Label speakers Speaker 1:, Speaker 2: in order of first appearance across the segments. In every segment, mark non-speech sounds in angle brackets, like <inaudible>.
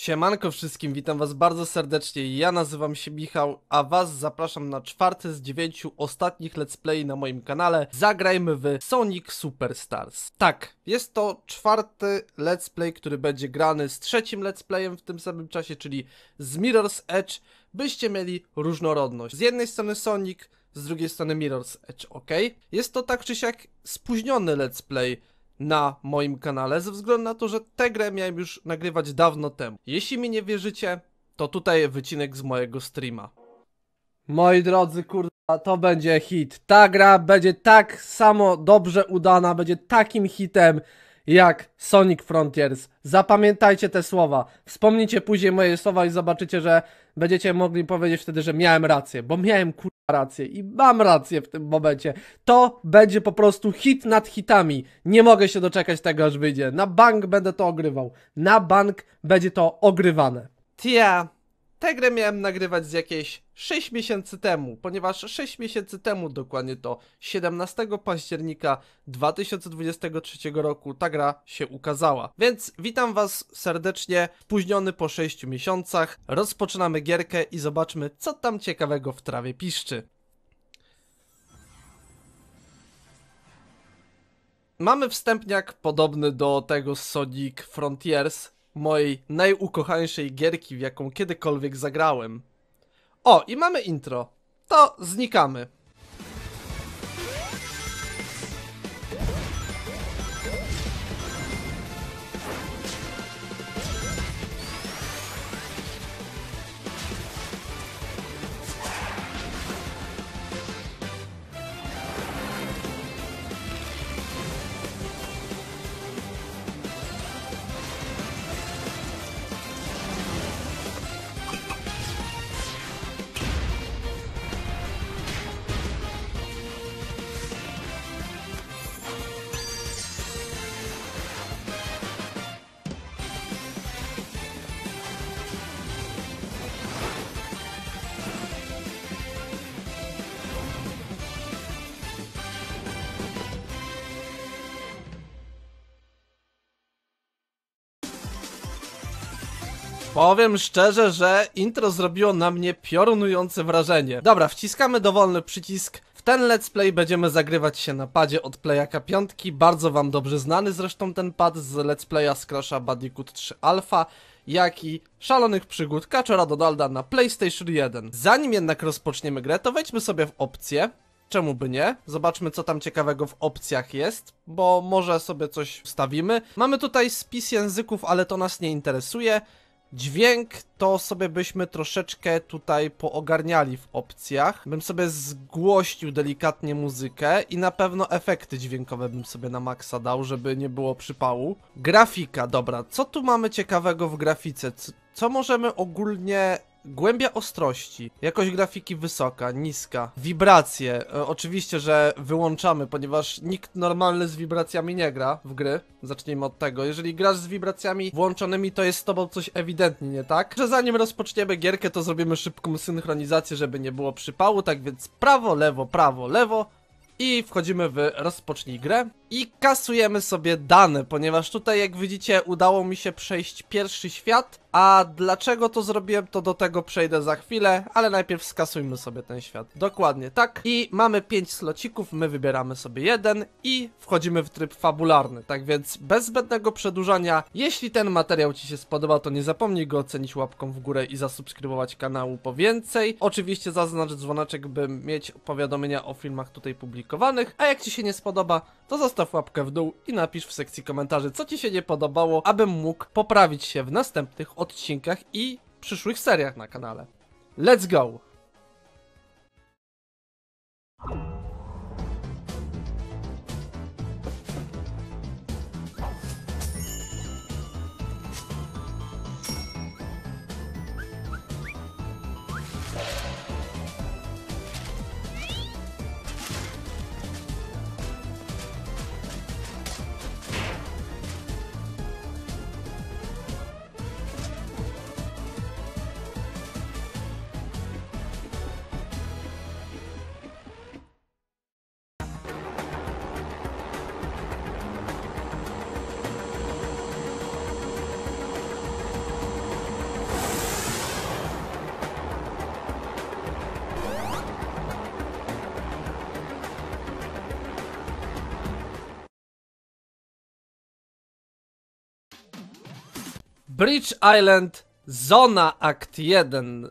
Speaker 1: Siemanko wszystkim, witam was bardzo serdecznie. Ja nazywam się Michał, a was zapraszam na czwarty z dziewięciu ostatnich let's play na moim kanale. Zagrajmy w Sonic Superstars. Tak, jest to czwarty let's play, który będzie grany z trzecim let's playem w tym samym czasie, czyli z Mirror's Edge, byście mieli różnorodność. Z jednej strony Sonic, z drugiej strony Mirror's Edge, ok? Jest to tak czy siak spóźniony let's play, na moim kanale, ze względu na to, że tę grę miałem już nagrywać dawno temu. Jeśli mi nie wierzycie, to tutaj wycinek z mojego streama. Moi drodzy, kurwa, to będzie hit. Ta gra będzie tak samo dobrze udana, będzie takim hitem jak Sonic Frontiers. Zapamiętajcie te słowa. Wspomnijcie później moje słowa i zobaczycie, że będziecie mogli powiedzieć wtedy, że miałem rację, bo miałem kurwa rację i mam rację w tym momencie. To będzie po prostu hit nad hitami. Nie mogę się doczekać tego, aż wyjdzie. Na bank będę to ogrywał. Na bank będzie to ogrywane. Tia, tę grę miałem nagrywać z jakieś 6 miesięcy temu, ponieważ 6 miesięcy temu, dokładnie to 17 października 2023 roku, ta gra się ukazała. Więc witam Was serdecznie, spóźniony po 6 miesiącach. Rozpoczynamy gierkę i zobaczmy, co tam ciekawego w trawie piszczy. Mamy wstępniak podobny do tego z Sonic Frontiers, mojej najukochańszej gierki, w jaką kiedykolwiek zagrałem. O, i mamy intro. To znikamy. Powiem szczerze, że intro zrobiło na mnie piorunujące wrażenie. Dobra, wciskamy dowolny przycisk. W ten let's play będziemy zagrywać się na padzie od Playaka 5, bardzo wam dobrze znany zresztą ten pad z let's playa z Crash'a Bandicoot 3 Alpha, jak i szalonych przygód Kaczora Donalda na PlayStation 1. Zanim jednak rozpoczniemy grę, to wejdźmy sobie w opcje. Czemu by nie? Zobaczmy co tam ciekawego w opcjach jest, bo może sobie coś wstawimy. Mamy tutaj spis języków, ale to nas nie interesuje. Dźwięk to sobie byśmy troszeczkę tutaj poogarniali w opcjach. Bym sobie zgłościł delikatnie muzykę i na pewno efekty dźwiękowe bym sobie na maksa dał, żeby nie było przypału. Grafika, dobra, co tu mamy ciekawego w grafice? Co możemy ogólnie Głębia ostrości, jakość grafiki wysoka, niska, wibracje, e, oczywiście, że wyłączamy, ponieważ nikt normalny z wibracjami nie gra w gry, zacznijmy od tego, jeżeli grasz z wibracjami włączonymi, to jest z tobą coś ewidentnie nie tak, że zanim rozpoczniemy gierkę, to zrobimy szybką synchronizację, żeby nie było przypału, tak więc prawo, lewo, prawo, lewo, i wchodzimy w rozpocznij grę i kasujemy sobie dane, ponieważ tutaj jak widzicie udało mi się przejść pierwszy świat, a dlaczego to zrobiłem to do tego przejdę za chwilę, ale najpierw skasujmy sobie ten świat. Dokładnie tak i mamy 5 slocików, my wybieramy sobie jeden i wchodzimy w tryb fabularny, tak więc bez zbędnego przedłużania, jeśli ten materiał Ci się spodoba to nie zapomnij go ocenić łapką w górę i zasubskrybować kanału po więcej. Oczywiście zaznacz dzwoneczek, by mieć powiadomienia o filmach tutaj publikowanych, a jak Ci się nie spodoba, to zostaw łapkę w dół i napisz w sekcji komentarzy, co Ci się nie podobało, abym mógł poprawić się w następnych odcinkach i przyszłych seriach na kanale. Let's go! Bridge Island Zona Act 1.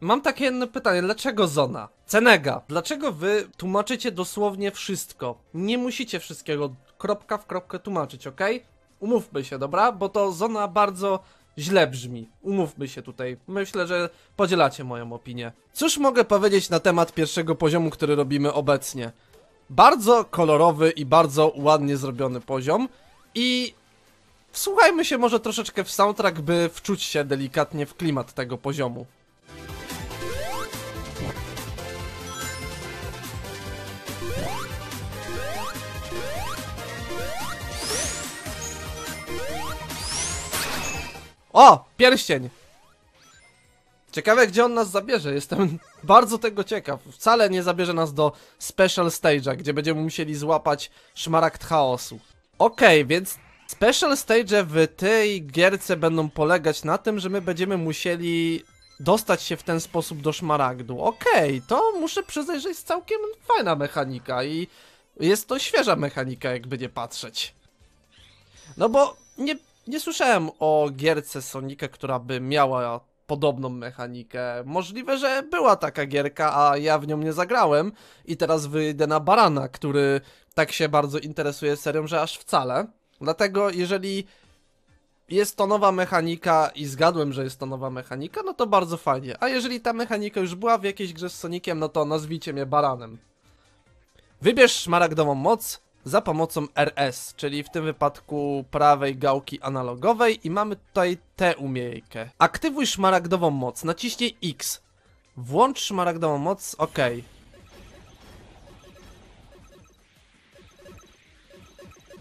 Speaker 1: Mam takie jedno pytanie, dlaczego zona? Cenega, dlaczego wy tłumaczycie dosłownie wszystko? Nie musicie wszystkiego kropka w kropkę tłumaczyć, ok? Umówmy się, dobra? Bo to zona bardzo źle brzmi. Umówmy się tutaj. Myślę, że podzielacie moją opinię. Cóż mogę powiedzieć na temat pierwszego poziomu, który robimy obecnie? Bardzo kolorowy i bardzo ładnie zrobiony poziom i wsłuchajmy się może troszeczkę w soundtrack, by wczuć się delikatnie w klimat tego poziomu. O! Pierścień! Ciekawe, gdzie on nas zabierze. Jestem <laughs> bardzo tego ciekaw. Wcale nie zabierze nas do Special Stage'a, gdzie będziemy musieli złapać szmaragd chaosu. Okej, więc Special Stage w tej gierce będą polegać na tym, że my będziemy musieli dostać się w ten sposób do szmaragdu. Okej, to muszę przyznać, że jest całkiem fajna mechanika i jest to świeża mechanika, jakby nie patrzeć. No bo nie, nie słyszałem o gierce Sonika, która by miała podobną mechanikę. Możliwe, że była taka gierka, a ja w nią nie zagrałem i teraz wyjdę na Barana, który tak się bardzo interesuje serią, że aż wcale. Dlatego jeżeli jest to nowa mechanika i zgadłem, że jest to nowa mechanika, no to bardzo fajnie. A jeżeli ta mechanika już była w jakiejś grze z Sonikiem, no to nazwijcie mnie Baranem. Wybierz szmaragdową moc za pomocą RS, czyli w tym wypadku prawej gałki analogowej i mamy tutaj tę umiejkę. Aktywuj szmaragdową moc, naciśnij X. Włącz szmaragdową moc, ok.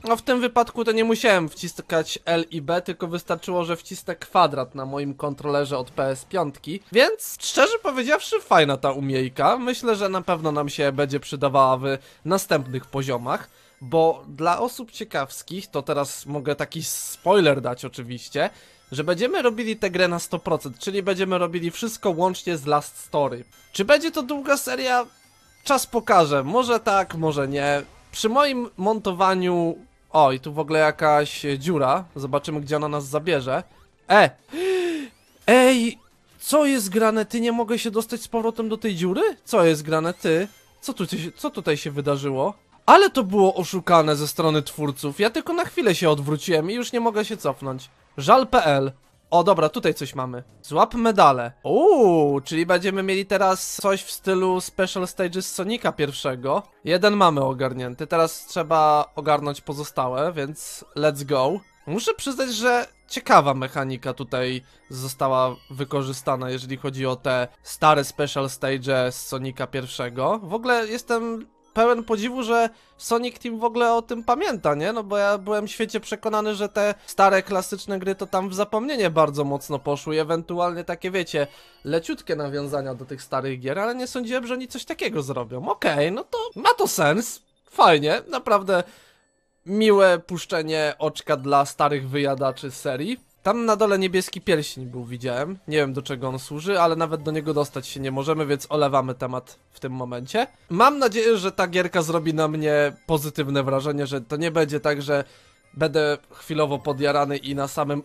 Speaker 1: No w tym wypadku to nie musiałem wciskać L i B, tylko wystarczyło, że wcisnę kwadrat na moim kontrolerze od PS5, więc szczerze powiedziawszy fajna ta umiejka. Myślę, że na pewno nam się będzie przydawała w następnych poziomach, bo dla osób ciekawskich, to teraz mogę taki spoiler dać oczywiście, że będziemy robili tę grę na 100%, czyli będziemy robili wszystko łącznie z Last Story. Czy będzie to długa seria? Czas pokaże, może tak, może nie. Przy moim montowaniu... O, i tu w ogóle jakaś dziura. Zobaczymy, gdzie ona nas zabierze. E! Ej! Co jest grane? Ty nie mogę się dostać z powrotem do tej dziury? Co jest grane? Ty? Co, tu, co tutaj się wydarzyło? Ale to było oszukane ze strony twórców. Ja tylko na chwilę się odwróciłem i już nie mogę się cofnąć. Żal.pl o dobra, tutaj coś mamy. Złap medale. Uuu, czyli będziemy mieli teraz coś w stylu Special Stages Sonika pierwszego. Jeden mamy ogarnięty, teraz trzeba ogarnąć pozostałe, więc let's go. Muszę przyznać, że ciekawa mechanika tutaj została wykorzystana, jeżeli chodzi o te stare Special Stage z Sonika pierwszego. W ogóle jestem pełen podziwu, że Sonic Team w ogóle o tym pamięta, nie? No bo ja byłem w świecie przekonany, że te stare, klasyczne gry to tam w zapomnienie bardzo mocno poszły i ewentualnie takie, wiecie, leciutkie nawiązania do tych starych gier, ale nie sądziłem, że oni coś takiego zrobią. Okej, okay, no to ma to sens. Fajnie, naprawdę miłe puszczenie oczka dla starych wyjadaczy serii. Tam na dole niebieski pierścień był, widziałem. Nie wiem do czego on służy, ale nawet do niego dostać się nie możemy, więc olewamy temat w tym momencie. Mam nadzieję, że ta gierka zrobi na mnie pozytywne wrażenie, że to nie będzie tak, że będę chwilowo podjarany i na samym...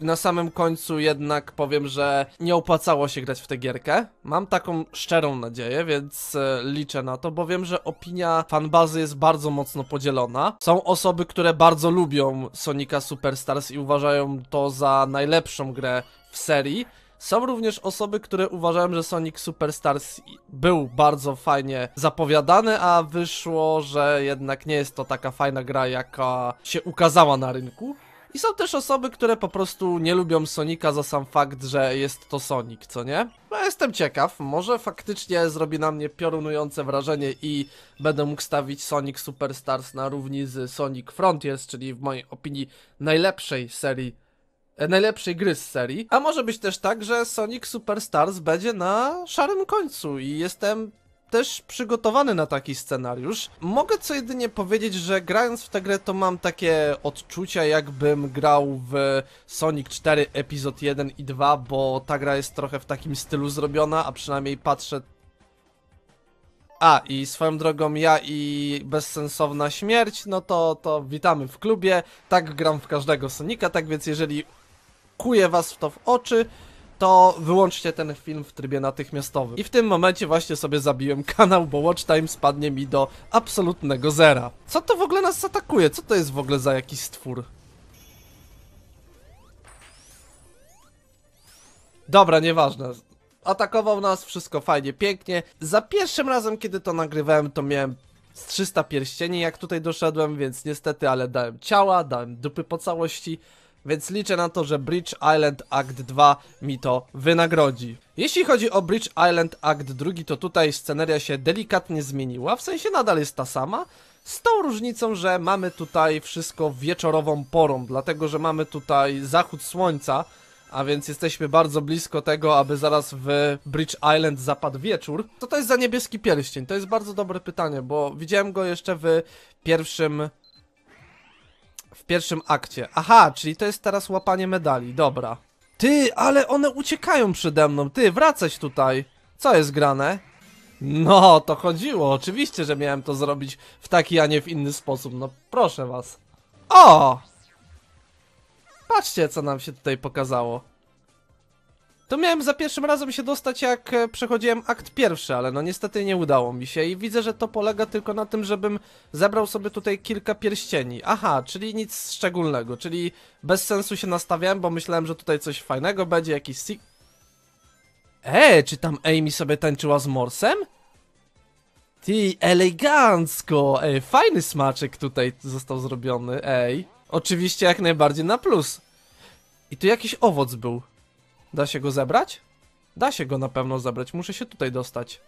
Speaker 1: Na samym końcu jednak powiem, że nie opłacało się grać w tę gierkę. Mam taką szczerą nadzieję, więc e, liczę na to, bo wiem, że opinia fanbazy jest bardzo mocno podzielona. Są osoby, które bardzo lubią Sonika Superstars i uważają to za najlepszą grę w serii. Są również osoby, które uważają, że Sonic Superstars był bardzo fajnie zapowiadany, a wyszło, że jednak nie jest to taka fajna gra, jaka się ukazała na rynku. I są też osoby, które po prostu nie lubią Sonika za sam fakt, że jest to Sonic, co nie? No jestem ciekaw, może faktycznie zrobi na mnie piorunujące wrażenie i będę mógł stawić Sonic Superstars na równi z Sonic Frontiers, czyli w mojej opinii najlepszej serii e, najlepszej gry z serii. A może być też tak, że Sonic Superstars będzie na szarym końcu i jestem też przygotowany na taki scenariusz. Mogę co jedynie powiedzieć, że grając w tę grę to mam takie odczucia jakbym grał w Sonic 4 epizod 1 i 2, bo ta gra jest trochę w takim stylu zrobiona, a przynajmniej patrzę a, i swoją drogą ja i bezsensowna śmierć, no to, to witamy w klubie. Tak gram w każdego Sonika, tak więc jeżeli kuje was w to w oczy, to wyłączcie ten film w trybie natychmiastowym. I w tym momencie właśnie sobie zabiłem kanał, bo watch time spadnie mi do absolutnego zera. Co to w ogóle nas atakuje? Co to jest w ogóle za jakiś stwór? Dobra, nieważne. Atakował nas, wszystko fajnie, pięknie. Za pierwszym razem, kiedy to nagrywałem, to miałem z 300 pierścieni, jak tutaj doszedłem, więc niestety, ale dałem ciała, dałem dupy po całości, więc liczę na to, że Bridge Island Act 2 mi to wynagrodzi. Jeśli chodzi o Bridge Island Act 2, to tutaj sceneria się delikatnie zmieniła, w sensie nadal jest ta sama, z tą różnicą, że mamy tutaj wszystko wieczorową porą, dlatego że mamy tutaj zachód słońca, a więc jesteśmy bardzo blisko tego, aby zaraz w Bridge Island zapadł wieczór. Co to jest za niebieski pierścień? To jest bardzo dobre pytanie, bo widziałem go jeszcze w pierwszym... W pierwszym akcie. Aha, czyli to jest teraz łapanie medali, dobra. Ty, ale one uciekają przede mną, ty, wracać tutaj. Co jest grane? No, to chodziło, oczywiście, że miałem to zrobić w taki, a nie w inny sposób, no proszę was. O! Patrzcie, co nam się tutaj pokazało. To miałem za pierwszym razem się dostać, jak e, przechodziłem akt pierwszy, ale no niestety nie udało mi się i widzę, że to polega tylko na tym, żebym zebrał sobie tutaj kilka pierścieni. Aha, czyli nic szczególnego, czyli bez sensu się nastawiałem, bo myślałem, że tutaj coś fajnego będzie, jakiś sik... Eee, czy tam Amy sobie tańczyła z Morsem? Ty, elegancko! Ej, fajny smaczek tutaj został zrobiony, ej. Oczywiście jak najbardziej na plus. I tu jakiś owoc był. Da się go zebrać? Da się go na pewno zebrać, muszę się tutaj dostać.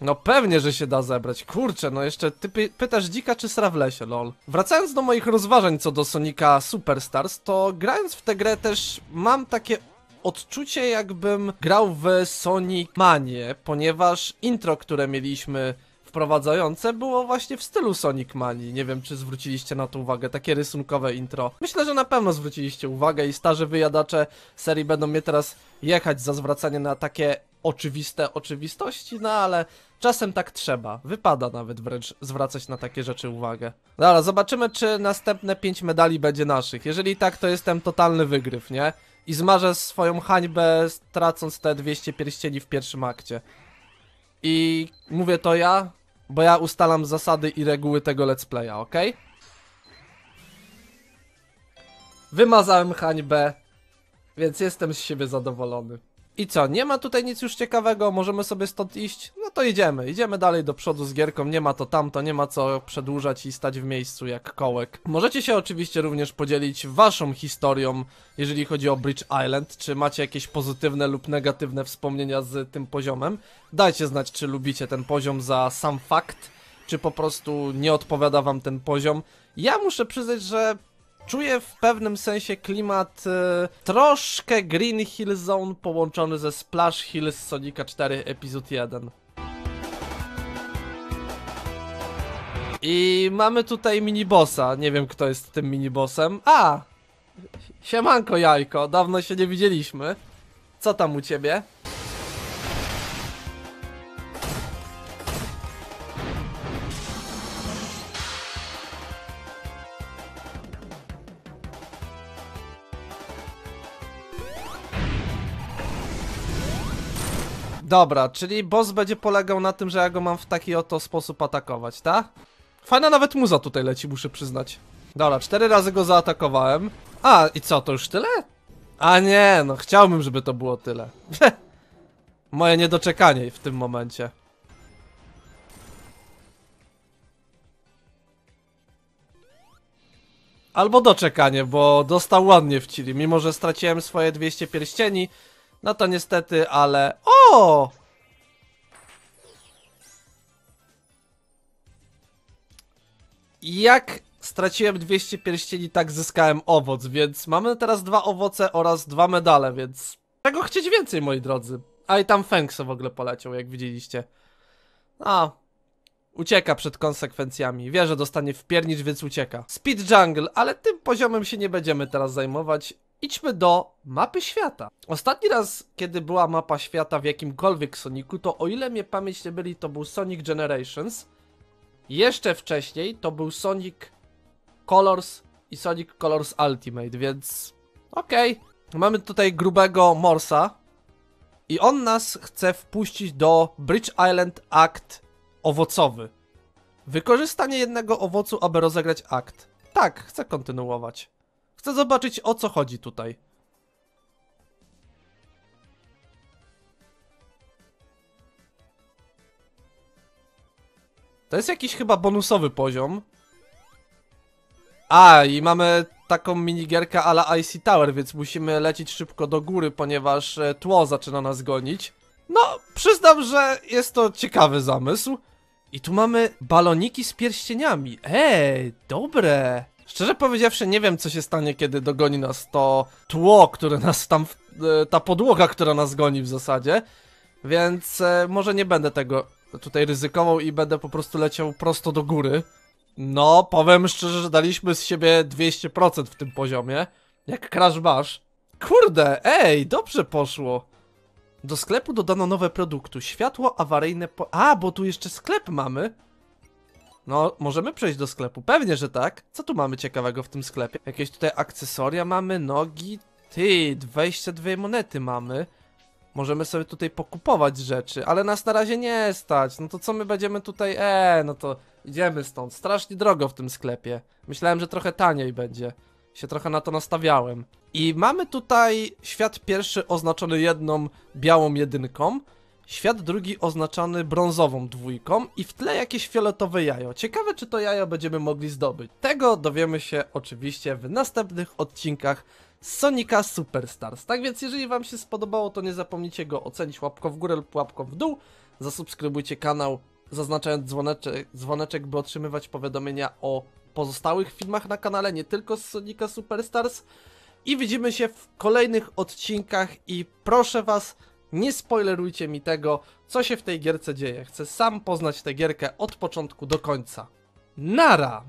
Speaker 1: No pewnie, że się da zebrać. Kurczę, no jeszcze ty py pytasz dzika czy sra w lesie, lol. Wracając do moich rozważań co do Sonika Superstars, to grając w tę grę też mam takie odczucie jakbym grał w Sonic Manie, ponieważ intro, które mieliśmy wprowadzające było właśnie w stylu Sonic Mani. Nie wiem, czy zwróciliście na to uwagę, takie rysunkowe intro. Myślę, że na pewno zwróciliście uwagę i starzy wyjadacze serii będą mnie teraz jechać za zwracanie na takie oczywiste oczywistości, no ale czasem tak trzeba. Wypada nawet wręcz zwracać na takie rzeczy uwagę. Dobra, zobaczymy, czy następne 5 medali będzie naszych. Jeżeli tak, to jestem totalny wygryw, nie? I zmarzę swoją hańbę, tracąc te 200 pierścieni w pierwszym akcie. I mówię to ja, bo ja ustalam zasady i reguły tego let's playa, ok? Wymazałem hańbę, więc jestem z siebie zadowolony. I co, nie ma tutaj nic już ciekawego, możemy sobie stąd iść? No to idziemy, idziemy dalej do przodu z gierką, nie ma to tamto, nie ma co przedłużać i stać w miejscu jak kołek. Możecie się oczywiście również podzielić waszą historią, jeżeli chodzi o Bridge Island, czy macie jakieś pozytywne lub negatywne wspomnienia z tym poziomem. Dajcie znać, czy lubicie ten poziom za sam fakt, czy po prostu nie odpowiada wam ten poziom. Ja muszę przyznać, że czuję w pewnym sensie klimat e, troszkę Green Hill Zone połączony ze Splash Hill z Sonika 4 Epizod 1. I mamy tutaj minibossa, nie wiem kto jest tym minibossem. A! Siemanko jajko, dawno się nie widzieliśmy. Co tam u ciebie? Dobra, czyli boss będzie polegał na tym, że ja go mam w taki oto sposób atakować, tak? Fajna nawet muza tutaj leci, muszę przyznać. Dobra, cztery razy go zaatakowałem. A, i co, to już tyle? A nie, no chciałbym, żeby to było tyle. <laughs> Moje niedoczekanie w tym momencie. Albo doczekanie, bo dostał ładnie w cili. Mimo, że straciłem swoje 200 pierścieni, no to niestety, ale... O! Jak straciłem 200 pierścieni, tak zyskałem owoc, więc mamy teraz dwa owoce oraz dwa medale, więc... Czego chcieć więcej, moi drodzy? A i tam Fengso w ogóle poleciał, jak widzieliście. A, Ucieka przed konsekwencjami. Wie, że dostanie w piernicz, więc ucieka. Speed Jungle, ale tym poziomem się nie będziemy teraz zajmować. Idźmy do mapy świata. Ostatni raz, kiedy była mapa świata w jakimkolwiek Sonicu, to o ile mnie pamięć nie byli, to był Sonic Generations. Jeszcze wcześniej to był Sonic Colors i Sonic Colors Ultimate, więc Okej. Mamy tutaj grubego Morsa. I on nas chce wpuścić do Bridge Island Act owocowy. Wykorzystanie jednego owocu, aby rozegrać akt. Tak, chcę kontynuować. Chcę zobaczyć o co chodzi tutaj. To jest jakiś chyba bonusowy poziom. A, i mamy taką minigierkę ala Icy Tower, więc musimy lecieć szybko do góry, ponieważ e, tło zaczyna nas gonić. No, przyznam, że jest to ciekawy zamysł. I tu mamy baloniki z pierścieniami. Ej, dobre. Szczerze powiedziawszy, nie wiem, co się stanie, kiedy dogoni nas to tło, które nas tam. e, ta podłoga, która nas goni w zasadzie. Więc e, może nie będę tego tutaj ryzykował i będę po prostu leciał prosto do góry. No, powiem szczerze, że daliśmy z siebie 200% w tym poziomie. Jak Crash Bash. Kurde, ej, dobrze poszło. Do sklepu dodano nowe produkty. Światło awaryjne po... A, bo tu jeszcze sklep mamy. No, możemy przejść do sklepu. Pewnie, że tak. Co tu mamy ciekawego w tym sklepie? Jakieś tutaj akcesoria mamy, nogi. Ty, 22 monety mamy. Możemy sobie tutaj pokupować rzeczy, ale nas na razie nie stać. No to co my będziemy tutaj... Eee, no to idziemy stąd. Strasznie drogo w tym sklepie. Myślałem, że trochę taniej będzie. Się trochę na to nastawiałem. I mamy tutaj świat pierwszy oznaczony jedną białą jedynką, świat drugi oznaczony brązową dwójką i w tle jakieś fioletowe jajo. Ciekawe, czy to jajo będziemy mogli zdobyć. Tego dowiemy się oczywiście w następnych odcinkach Sonika Superstars. Tak więc jeżeli wam się spodobało, to nie zapomnijcie go ocenić łapką w górę lub łapką w dół. Zasubskrybujcie kanał, zaznaczając dzwoneczek, dzwoneczek by otrzymywać powiadomienia o pozostałych filmach na kanale, nie tylko z Sonika Superstars. I widzimy się w kolejnych odcinkach i proszę was, nie spoilerujcie mi tego, co się w tej gierce dzieje. Chcę sam poznać tę gierkę od początku do końca. Nara!